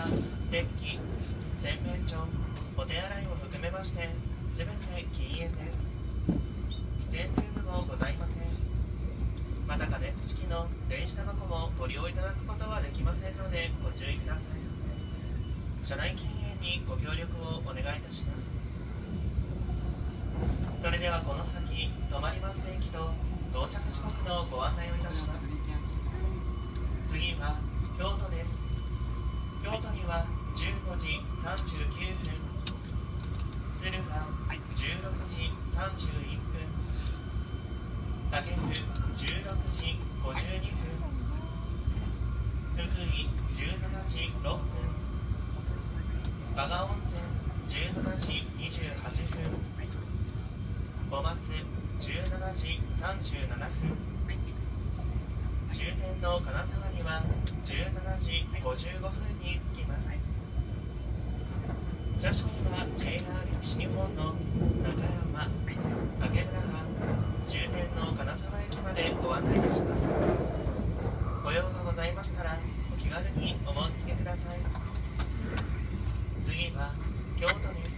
はデッキ洗面所お手洗いを含めまして全て禁煙です。喫煙ルームもございません。また加熱式の電子タバコもご利用いただくことはできませんのでご注意ください。車内禁煙にご協力をお願いいたします。それではこの先止まります駅と到着時刻のご案内をいたします。次は京都です。京都には15時39分鶴は16時31分武生16時52分福井17時6分加賀温泉17時28分小松17時37分終点の金沢には17時55分に着きます車掌は JR 西日本の中山竹村が終点の金沢駅までご案内いた。しますご用がございましたらお気軽にお申し付けください。次は京都で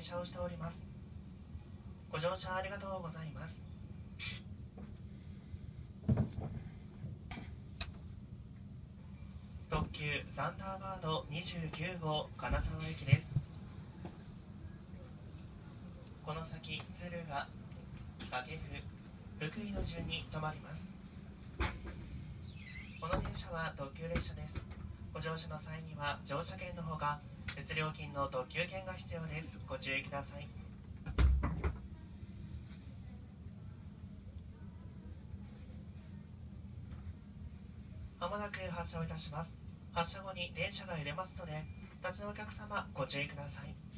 停車をしております。ご乗車ありがとうございます。特急サンダーバード29号金沢駅です。この先敦賀掛布福井の順に停まります。この電車は特急列車です。ご乗車の際には乗車券のほか別料金の特急券が必要です。ご注意ください。まもなく発車をいたします。発車後に電車が揺れますので立ちのお客様ご注意ください「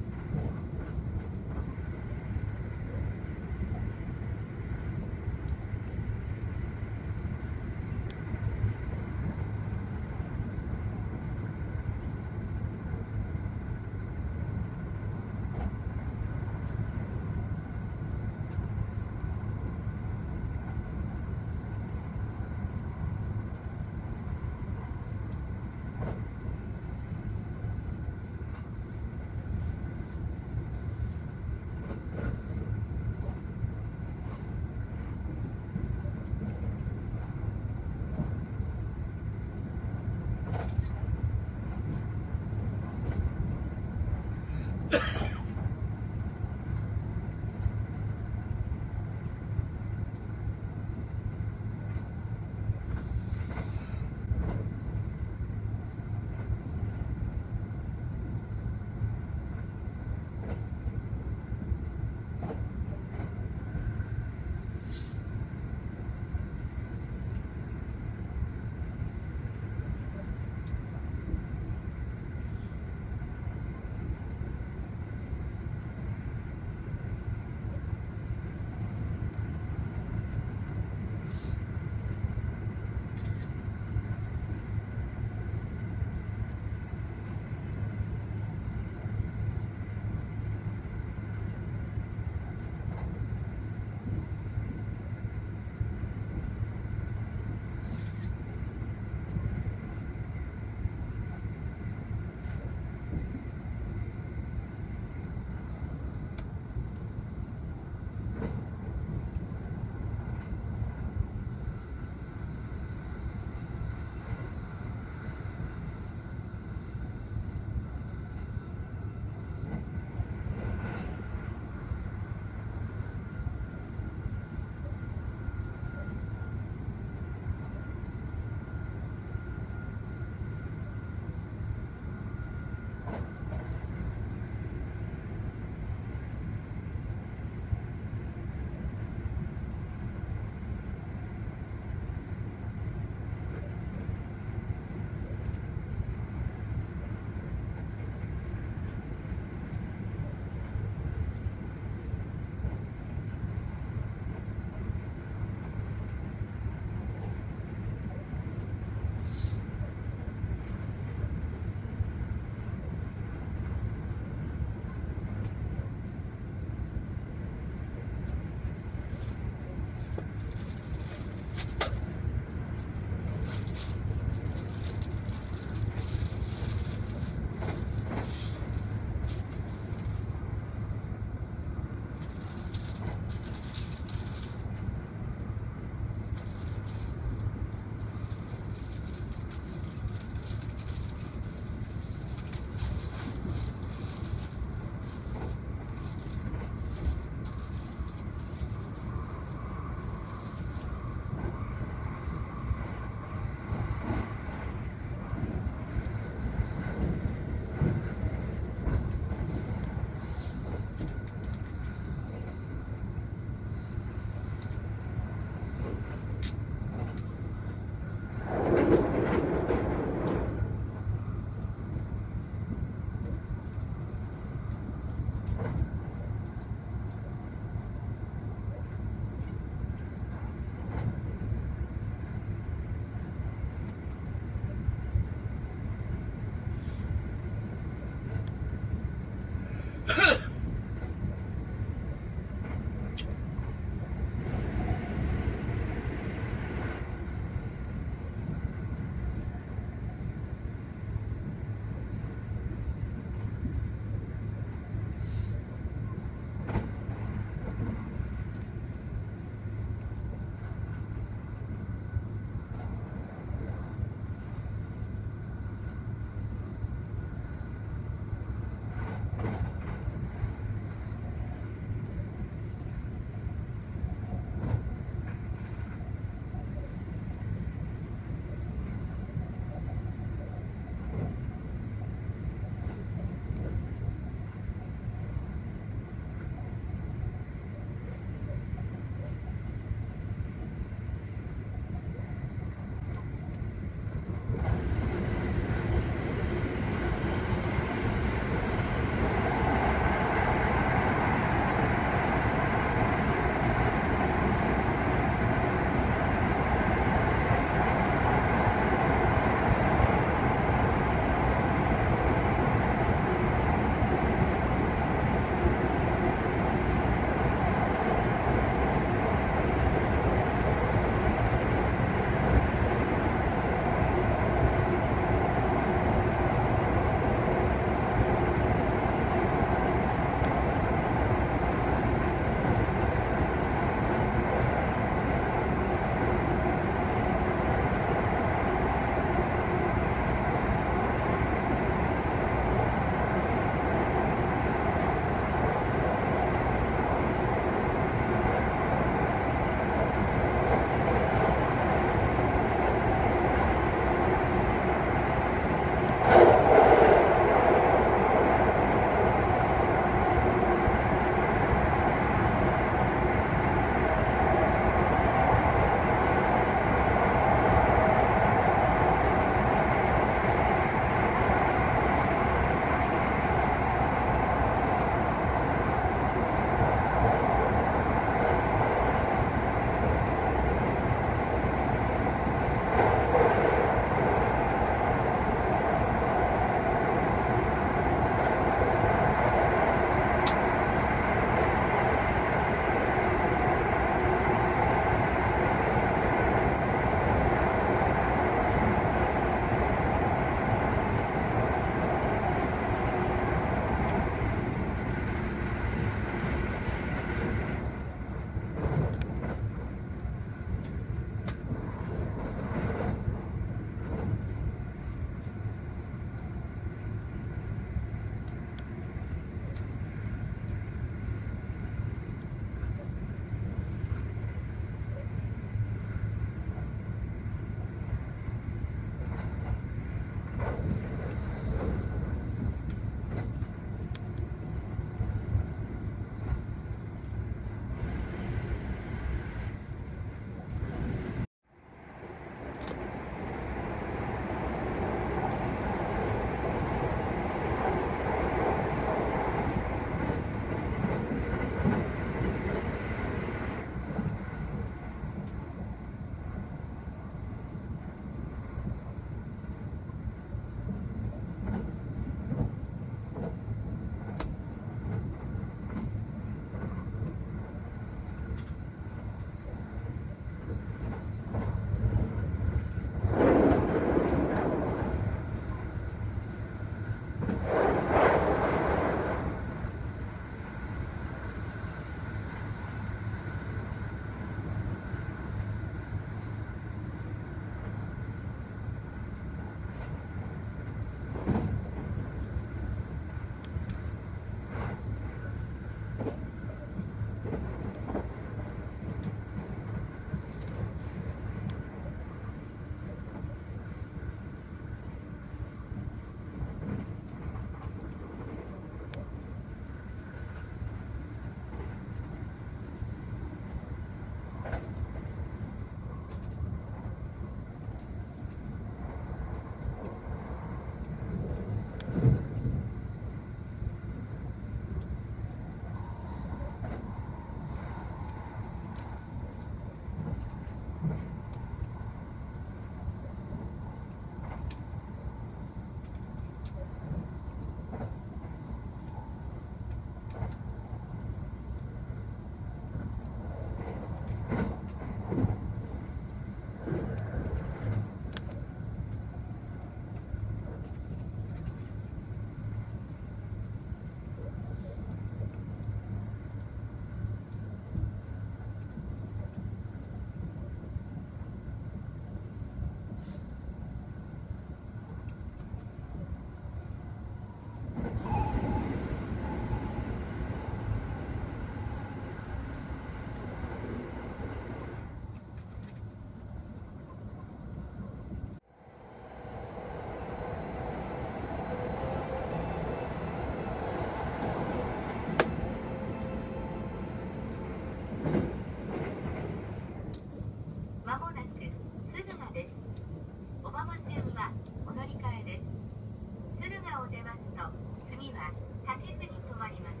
と次は武府に停まります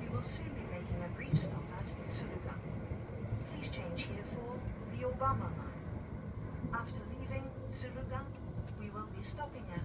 We will soon be making a brief stop at Suruga. Please change here for the Obama line. After leaving Suruga, we will be stopping at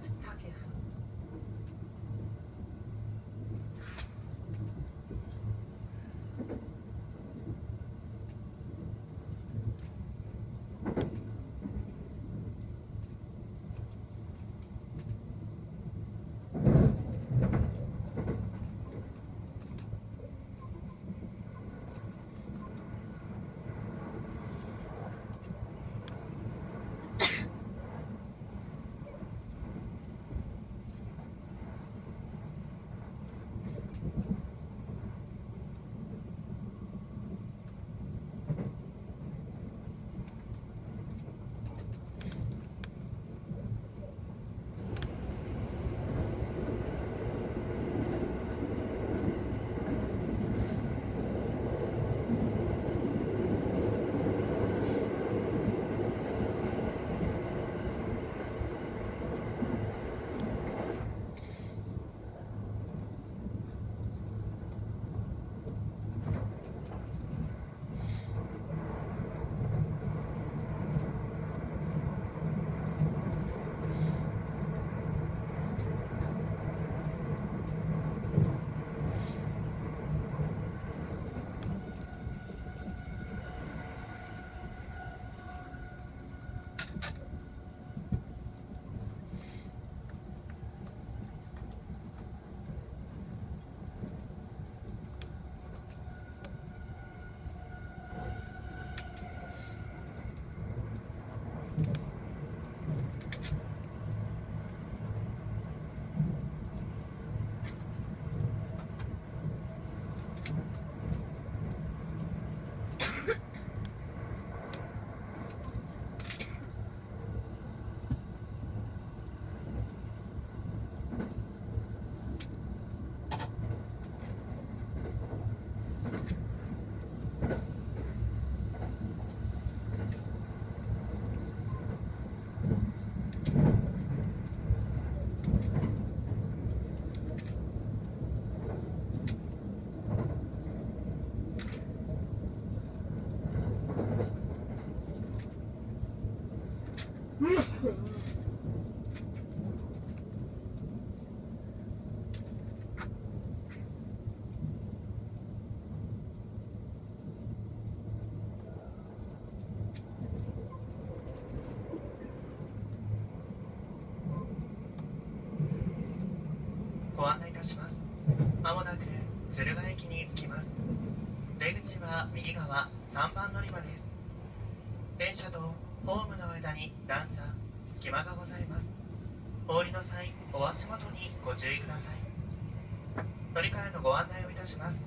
します。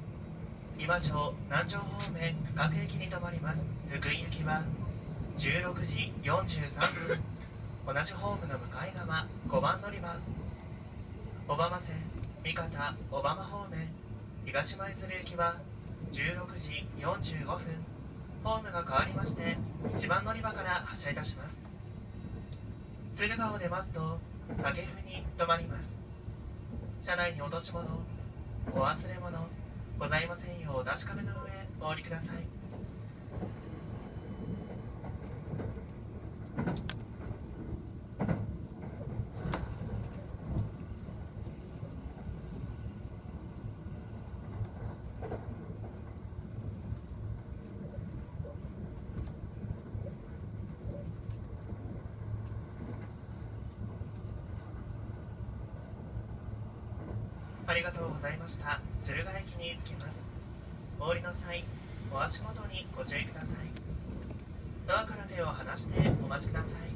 今城南城方面各駅に停まります。福井行きは16時43分。同じホームの向かい側5番乗り場。小浜線三方小浜方面。東舞鶴行きは16時45分。ホームが変わりまして1番乗り場から発車いたします。敦賀を出ますと掛布に停まります。車内に落とし物お忘れ物ございませんようお確かめの上お降りください。ざいました。敦賀駅に着きます。お降りの際お足元にご注意ください。ドアから手を離してお待ちください。